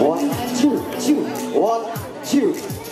One, two, two, one, two.